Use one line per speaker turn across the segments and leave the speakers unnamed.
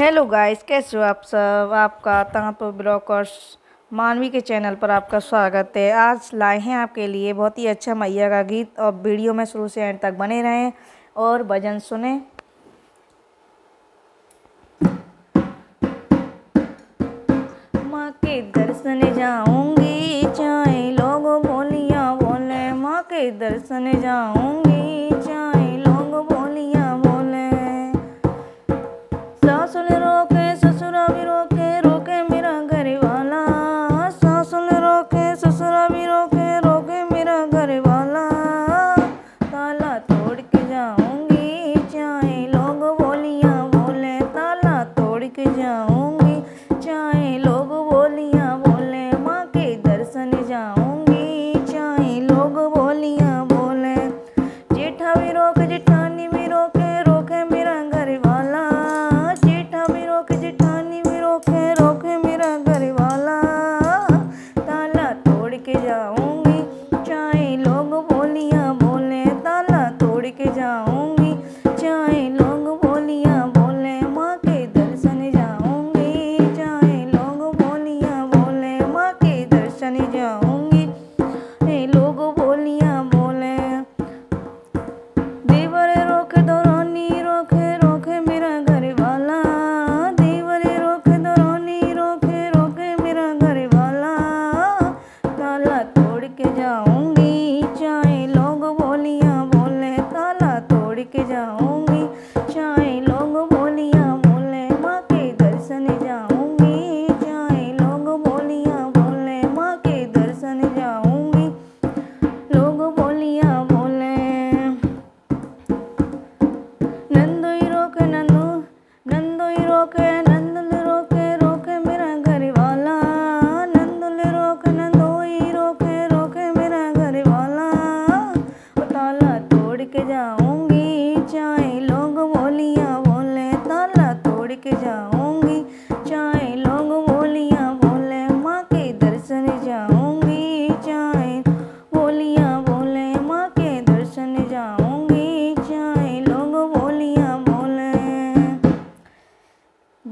Hello guys कैसे हो आप सब? आपका तांतो ब्लॉकर्स मानवी के चैनल पर आपका स्वागत है। आज लाए हैं आपके लिए बहुत ही अच्छा मैया का गीत और वीडियो में शुरू से एंड तक बने रहें और भजन सुने। माँ के दर्शन जाऊँगी, चाहे लोग बोलियाँ बोले। माँ के दर्शन जाऊँगी ससुरा भी रोके रोके मेरा घर वाला ताला तोड़ के जाऊँगी, चाहे लोग बोलियाँ बोले, ताला तोड़ के जाऊँगी, चाहे लोग बोलियाँ बोले, माँ के दर्शन जाऊँगी, चाहे लोग बोलियाँ बोले। जेठा भी रोक, जेठानी भी रोके चाहे लोग बोलियाँ बोले ताला तोड़ के जाऊँगी। चाहे जाऊँगी। चाहे लोग बोलियाँ बोले ताला तोड़ के जाऊँगी। चाहे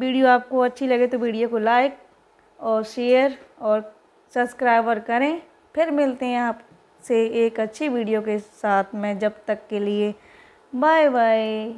वीडियो आपको अच्छी लगे तो वीडियो को लाइक और शेयर और सब्सक्राइबर करें। फिर मिलते हैं आपसे एक अच्छी वीडियो के साथ में। जब तक के लिए बाय बाय।